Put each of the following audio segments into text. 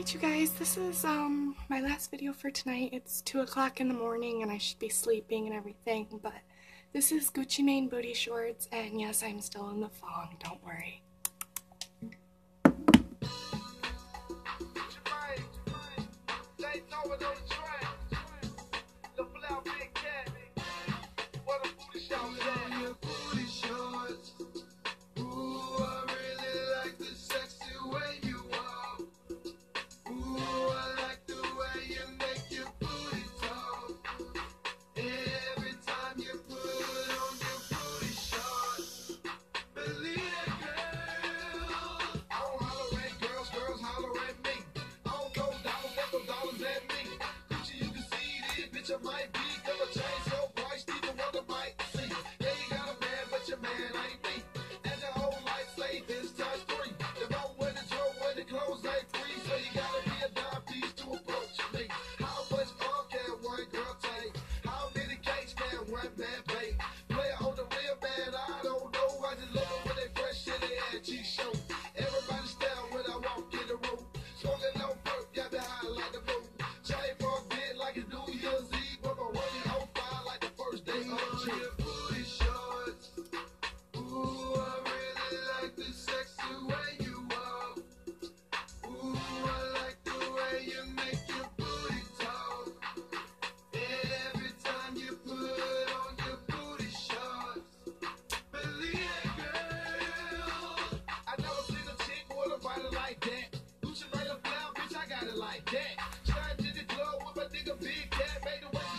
Alright, you guys, this is um my last video for tonight. It's 2 o'clock in the morning and I should be sleeping and everything, but this is Gucci Mane booty shorts, and yes, I'm still in the fong. don't worry. like that. Shine to the club with my nigga Big Cat, made the way.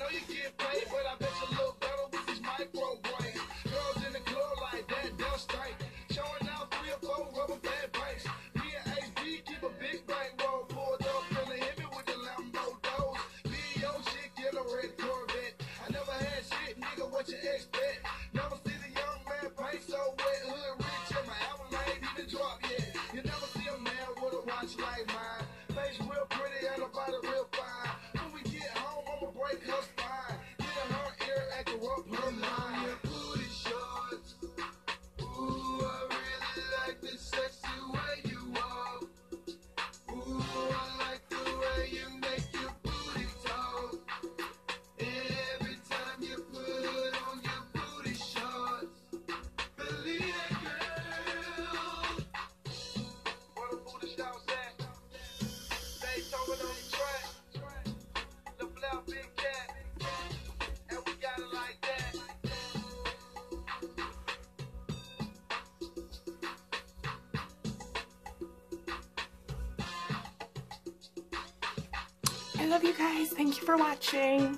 know you get paid, but I bet you look better with these micro braids. Girls in the club like that, they'll strike. Showing out three or four rubber band bikes. Me and HB keep a big bank roll pulled up, finna hit me with the Lambo doors. Me yo shit, get a red Corvette. I never had shit, nigga, what you expect? Never see the young man paint so wet, hood rich, and my album ain't even dropped yet. You never see a man with a watch like mine. Face real pretty and a body real love you guys. Thank you for watching.